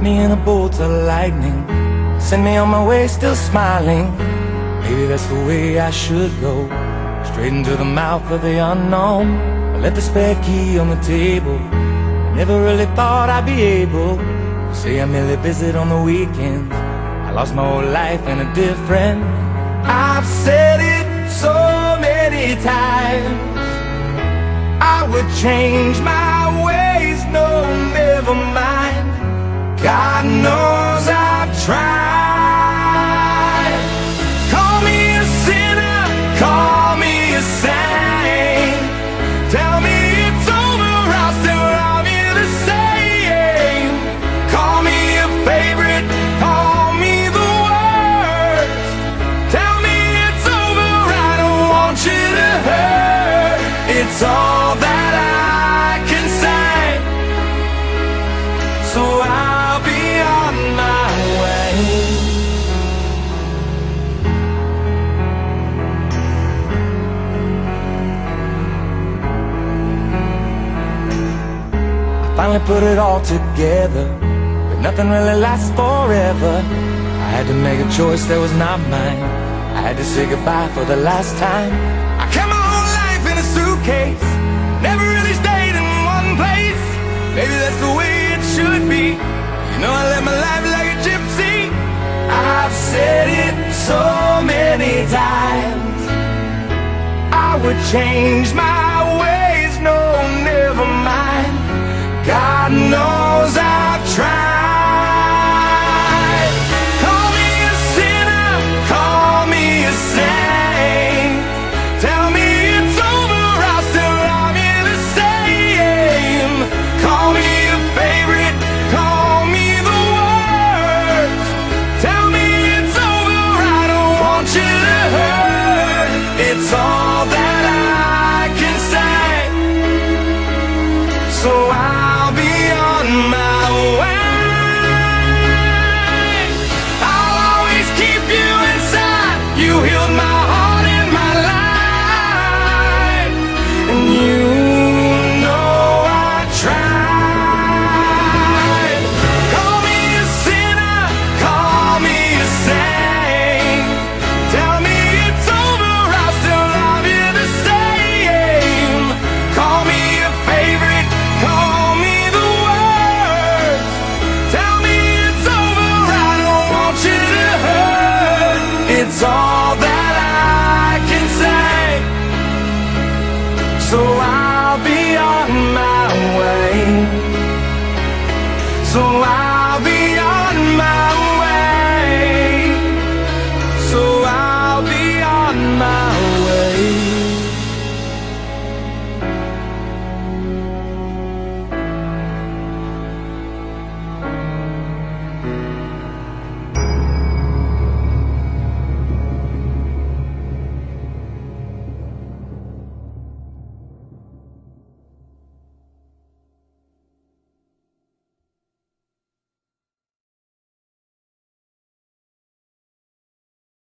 Me in a bolt of lightning. Send me on my way still smiling. Maybe that's the way I should go. Straight into the mouth of the unknown. I left the spare key on the table. I never really thought I'd be able To say I merely visit on the weekends. I lost my whole life in a different. I've said it so many times. I would change my It's all that I can say. So I'll be on my way. I finally put it all together But nothing really lasts forever. I had to make a choice that was not mine. I had to say goodbye for the last time suitcase. Never really stayed in one place. Maybe that's the way it should be. You know I live my life like a gypsy. I've said it so many times. I would change my All that I can say. So I'll be on my way. So I'll be on my way